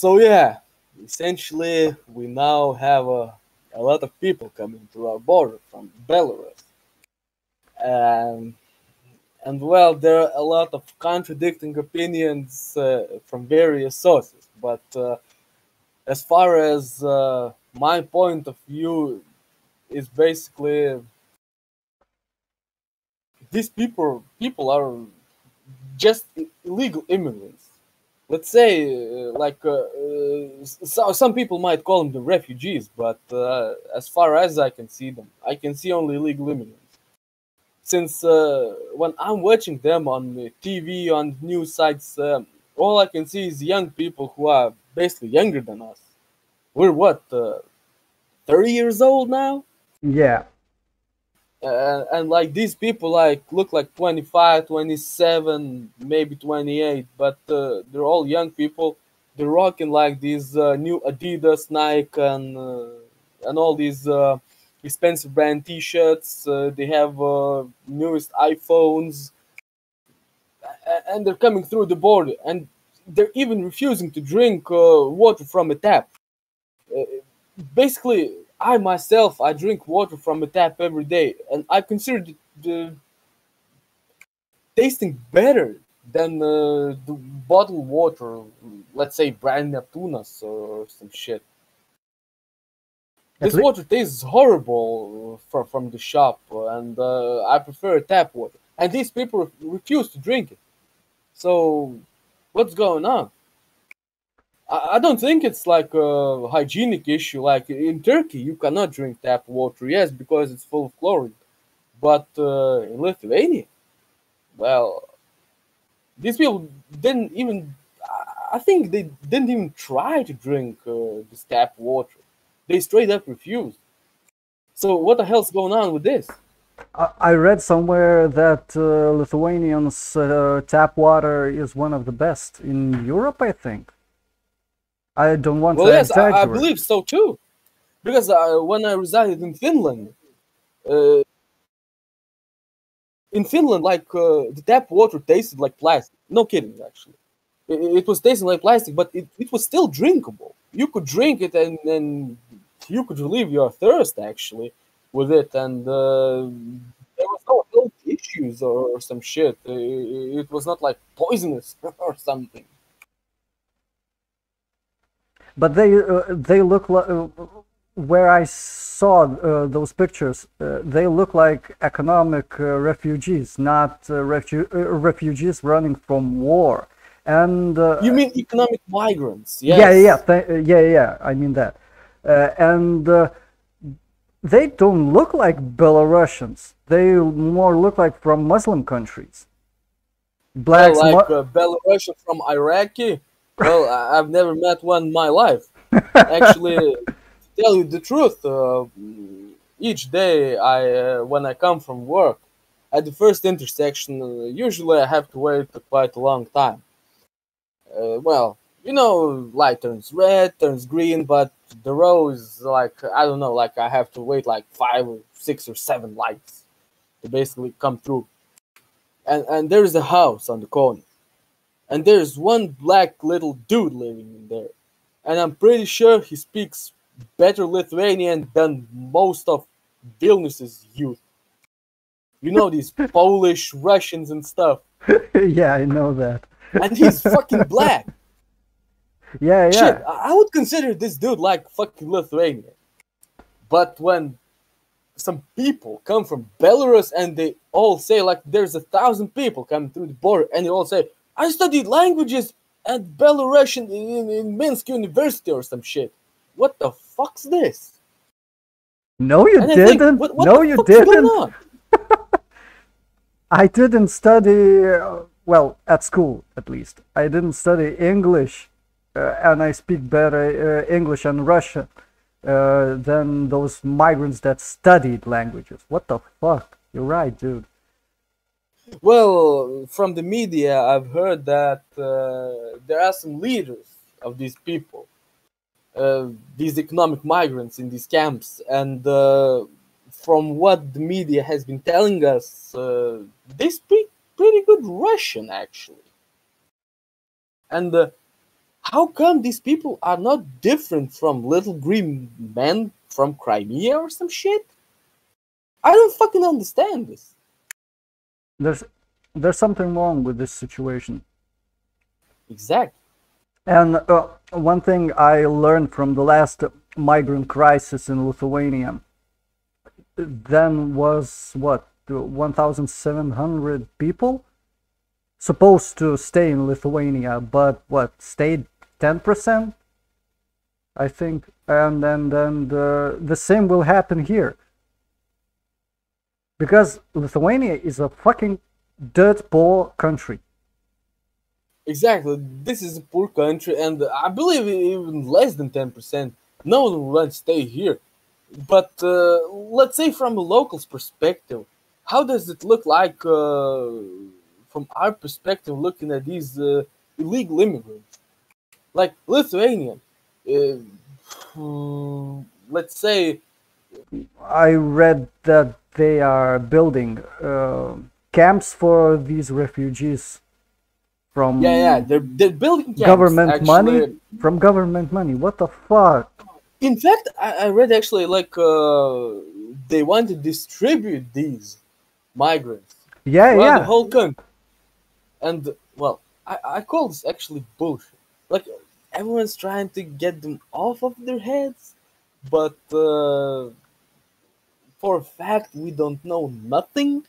so yeah, essentially we now have a, a lot of people coming to our border from Belarus. Um, and well, there are a lot of contradicting opinions uh, from various sources. But uh, as far as uh, my point of view is basically these people people are just illegal immigrants. Let's say, uh, like, uh, uh, so, some people might call them the refugees, but uh, as far as I can see them, I can see only illegal immigrants. Since uh, when I'm watching them on TV, on news sites, um, all I can see is young people who are basically younger than us. We're what, uh, 30 years old now? Yeah. Uh, and like these people like look like 25 27 maybe 28 but uh, they're all young people. They're rocking like these uh, new adidas nike and uh, and all these uh, expensive brand t-shirts. They have newest iphones. And they're coming through the border and they're even refusing to drink water from a tap. Basically I myself I drink water from a tap every day, and I consider the, the tasting better than uh, the bottled water. Let's say brand Neptunas or some shit. This water tastes horrible from from the shop, and uh, I prefer tap water. And these people refuse to drink it. So, what's going on? I don't think it's like a hygienic issue. Like in Turkey, you cannot drink tap water, yes, because it's full of chlorine. But uh, in Lithuania, well, these people didn't even. I- think they didn't even try to drink uh, this tap water. They straight up refused. So what the hell's going on with this? I I read somewhere that uh, Lithuanians' uh, tap water is one of the best in Europe, I think. I don't want Well, to yes, I, I believe so too, because uh, when I resided in Finland, uh, in Finland, like uh, the tap water tasted like plastic. No kidding, actually, it, it was tasting like plastic, but it, it was still drinkable. You could drink it, and and you could relieve your thirst actually with it, and uh, there was no health issues or, or some shit. Uh, It was not like poisonous or something. But they uh, they look like uh, where I saw uh, those pictures. Uh, they look like economic uh, refugees, not uh, refu- uh, refugees running from war. And uh, You mean economic migrants? yeah, Yes. yeah, th- uh, yeah, yeah. I mean that. Uh, and uh, they don't look like Belarusians. They more look like from Muslim countries. Blacks, like uh, Belarusian from Iraqi. Well, I've never met one in my life. Actually, to tell you the truth, uh, each day I, uh, when I come from work, at the first intersection, uh, usually I have to wait quite a long time. Uh, well, you know, light turns red, turns green, but the row is like I don't know, like I have to wait like five or six or seven lights to basically come through and and there's a house on the corner and there's one black little dude living in there. And i'm pretty sure he speaks better lithuanian than most of vilnius's youth. You know these polish russians and stuff. Yeah, I know that. and he's fucking black. Yeah, yeah. shit I I would consider this dude like fucking lithuanian. But when some people come from Belarus and they all say like there's a thousand people coming through the border and they all say I studied languages at Belarusian in, in Minsk University or some shit. What the fuck's this? No, you And didn't. what, what no, you didn't. I didn't study, uh, well, at school at least. I didn't study English, uh, and I speak better uh, English and Russian uh, than those migrants that studied languages. What the fuck? You're right, dude. Well, from the media, I've heard that uh, there are some leaders of these people, uh, these economic migrants in these camps, and uh, from what the media has been telling us, uh, they speak pretty good Russian actually. And uh, how come these people are not different from little green men from Crimea or some shit? I don't fucking understand this. There's there's something wrong with this situation. Exactly. And uh, one thing I learned from the last migrant crisis in Lithuania then was what 1,700 people supposed to stay in Lithuania, but what stayed 10%, I think, and and and the the same will happen here because Lithuania is a fucking dirt poor country. Exactly. This is a poor country, and I believe even less than ten percent. No one will stay here. But uh, let's say from a local's perspective, how does it look like uh, from our perspective, looking at these uh, illegal immigrants, like Lithuania? Uh, let's say. I read that they are building uh, camps for these refugees from yeah yeah they're, they're building camps, government actually. money from government money. What the fuck? In fact i, I read actually like uh, they want to distribute these migrants yeah yeah. the whole country. And well I, I call this actually bullshit. Like everyone's trying to get them off of their heads but uh, for a fact we don't know nothing.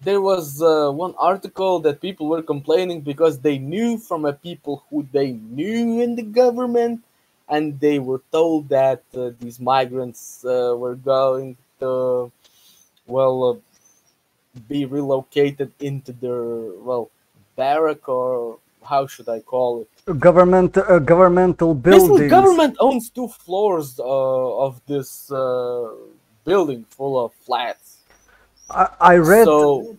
There was uh, one article that people were complaining because they knew from a people who they knew in the government and they were told that uh, these migrants uh, were going to well uh, be relocated into their well barrack or how should i call it? Government uh, governmental Basically, buildings. government owns two floors uh, of this uh, building full of flats I, I read so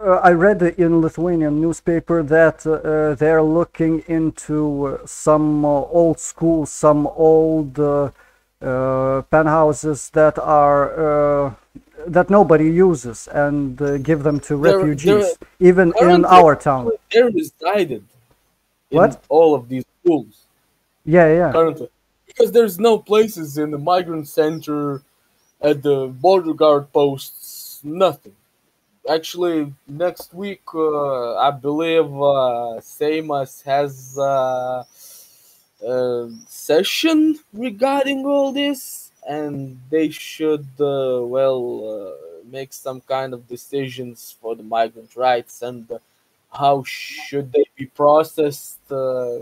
uh, I read in Lithuanian newspaper that uh, they're looking into uh, some uh, old schools, some old uh, uh, penthouses that are uh, that nobody uses, and uh, give them to They're- refugees, they're- even in our town. they're resided in What? all of these schools Yeah, yeah. currently because there's no places in the migrant center at the border guard posts nothing. Actually next week uh, i believe uh, Seimas has uh, a session regarding all this and they should uh, well uh, make some kind of decisions for the migrant rights and how should they be processed uh,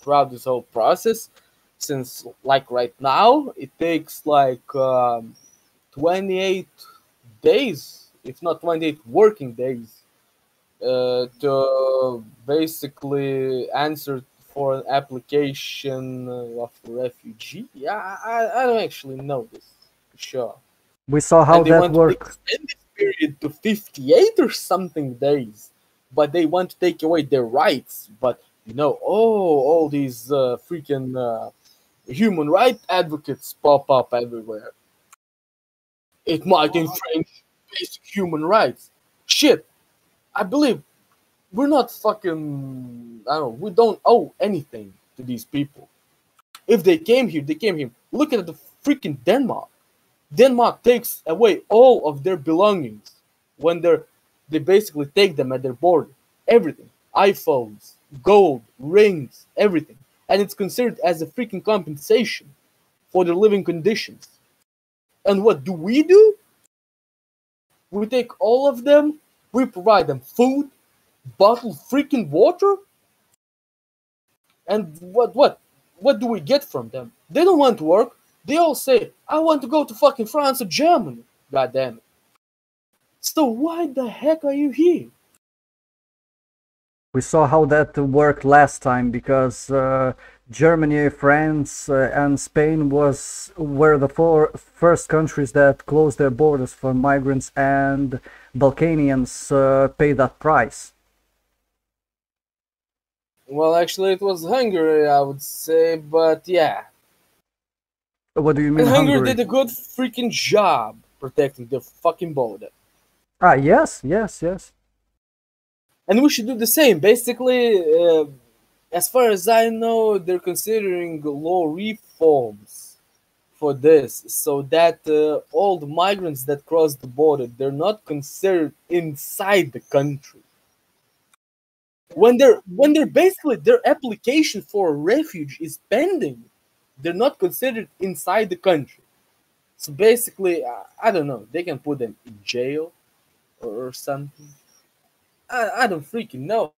throughout this whole process since like right now it takes like um, 28 days if not 28 working days uh, to basically answer for an application of a refugee. Yeah I, I don't actually know this for sure. We saw how that want to worked. extend this period to 58 or something days but they want to take away their rights. But you know oh all these uh, freaking uh, human rights advocates pop up everywhere it might infringe basic human rights shit i believe we're not fucking i don't we don't owe anything to these people if they came here they came here look at the freaking denmark Denmark takes away all of their belongings when they're they basically take them at their border. Everything. iPhones, gold, rings, everything. And it's considered as a freaking compensation for their living conditions. And what do we do? We take all of them, we provide them food, bottled freaking water. And what what what do we get from them? They don't want to work. They all say, I want to go to fucking France or Germany. God damn it. So why the heck are you here? We saw how that worked last time because uh, Germany, France, uh, and Spain was were the four first countries that closed their borders for migrants, and Balkanians uh, paid that price. Well, actually, it was Hungary, I would say, but yeah. What do you mean, And Hungary, Hungary? did a good freaking job protecting the fucking border. Ah, yes, yes, yes. And we should do the same. Basically, uh, as far as I know, they're considering law reforms for this, so that uh, all the migrants that cross the border they're not considered inside the country. When they're when they're basically their application for refuge is pending, they're not considered inside the country. So basically, I, I don't know. They can put them in jail or, or something. I, I don't freaking know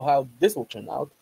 how this will turn out.